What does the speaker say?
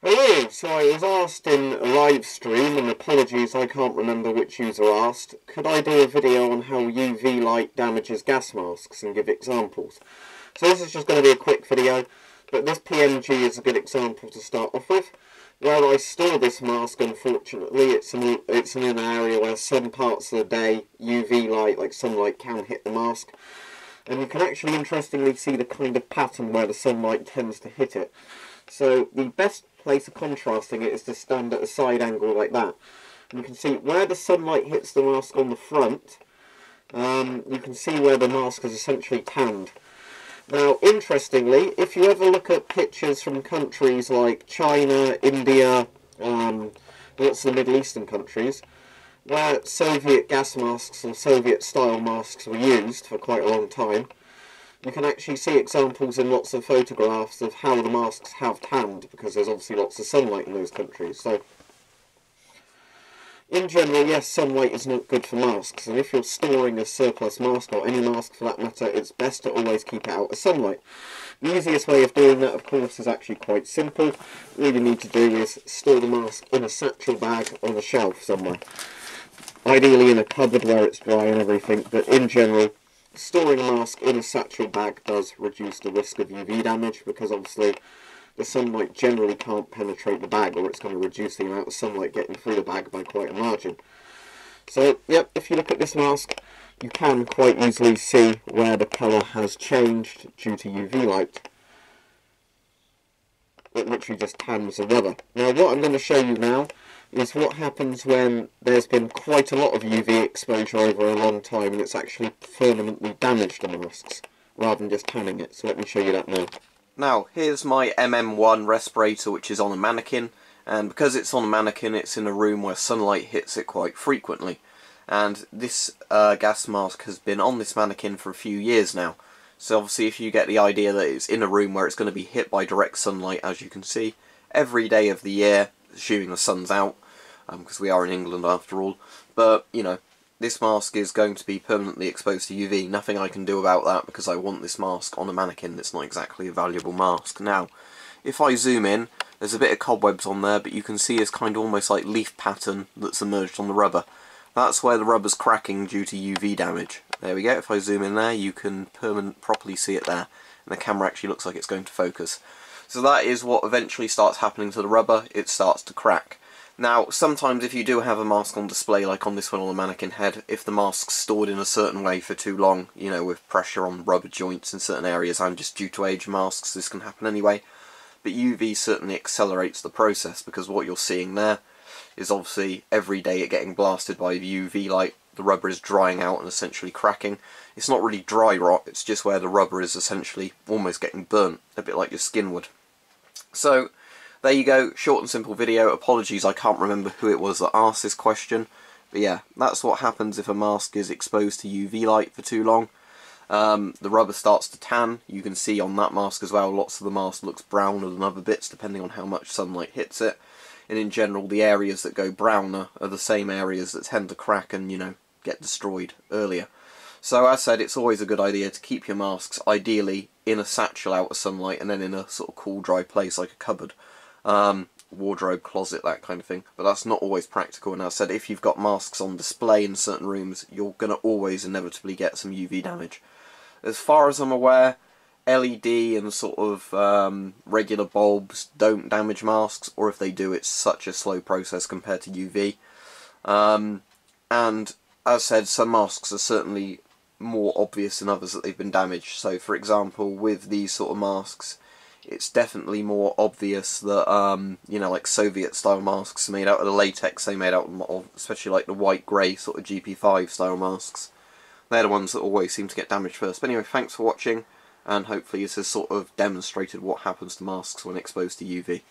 Hello, so I was asked in a live stream, and apologies I can't remember which user asked, could I do a video on how UV light damages gas masks and give examples. So this is just going to be a quick video, but this PMG is a good example to start off with. Where I store this mask, unfortunately, it's in, it's in an area where some parts of the day UV light, like sunlight, can hit the mask. And you can actually interestingly see the kind of pattern where the sunlight tends to hit it. So the best place of contrasting it is to stand at a side angle like that. You can see where the sunlight hits the mask on the front, um, you can see where the mask is essentially tanned. Now, interestingly, if you ever look at pictures from countries like China, India, um, lots of the Middle Eastern countries, where Soviet gas masks or Soviet style masks were used for quite a long time, you can actually see examples in lots of photographs of how the masks have tanned, because there's obviously lots of sunlight in those countries. So, in general, yes, sunlight is not good for masks, and if you're storing a surplus mask, or any mask for that matter, it's best to always keep it out of sunlight. The easiest way of doing that, of course, is actually quite simple. All you need to do is store the mask in a satchel bag on a shelf somewhere. Ideally in a cupboard where it's dry and everything, but in general, storing a mask in a satchel bag does reduce the risk of UV damage, because obviously the sunlight generally can't penetrate the bag or it's going to reduce the amount of sunlight getting through the bag by quite a margin. So, yep, if you look at this mask, you can quite easily see where the colour has changed due to UV light. It literally just tans the rubber. Now, what I'm going to show you now is what happens when there's been quite a lot of UV exposure over a long time and it's actually permanently damaged the masks, rather than just tanning it. So let me show you that now. Now, here's my MM1 respirator which is on a mannequin, and because it's on a mannequin it's in a room where sunlight hits it quite frequently. And this uh, gas mask has been on this mannequin for a few years now. So obviously if you get the idea that it's in a room where it's going to be hit by direct sunlight, as you can see, every day of the year, assuming the sun's out, because um, we are in England after all, but, you know, this mask is going to be permanently exposed to UV. Nothing I can do about that because I want this mask on a mannequin that's not exactly a valuable mask. Now, if I zoom in, there's a bit of cobwebs on there, but you can see it's kind of almost like leaf pattern that's emerged on the rubber. That's where the rubber's cracking due to UV damage. There we go, if I zoom in there, you can permanent properly see it there. And the camera actually looks like it's going to focus. So that is what eventually starts happening to the rubber, it starts to crack. Now, sometimes if you do have a mask on display, like on this one on the mannequin head, if the mask's stored in a certain way for too long, you know, with pressure on rubber joints in certain areas, and just due to age masks, this can happen anyway. But UV certainly accelerates the process, because what you're seeing there is obviously every day it getting blasted by UV light, the rubber is drying out and essentially cracking. It's not really dry rot, it's just where the rubber is essentially almost getting burnt, a bit like your skin would. So, there you go, short and simple video. Apologies, I can't remember who it was that asked this question. But yeah, that's what happens if a mask is exposed to UV light for too long. Um, the rubber starts to tan. You can see on that mask as well, lots of the mask looks browner than other bits depending on how much sunlight hits it. And in general, the areas that go browner are the same areas that tend to crack and, you know, get destroyed earlier. So as I said, it's always a good idea to keep your masks ideally in a satchel out of sunlight and then in a sort of cool dry place like a cupboard um, wardrobe, closet, that kind of thing. But that's not always practical. And I said, if you've got masks on display in certain rooms, you're going to always inevitably get some UV damage. As far as I'm aware, LED and sort of um, regular bulbs don't damage masks, or if they do, it's such a slow process compared to UV. Um, and as said, some masks are certainly more obvious than others that they've been damaged. So, for example, with these sort of masks, it's definitely more obvious that, um, you know, like Soviet style masks made out of the latex they made out of, especially like the white grey sort of GP5 style masks. They're the ones that always seem to get damaged first. But anyway, thanks for watching, and hopefully this has sort of demonstrated what happens to masks when exposed to UV.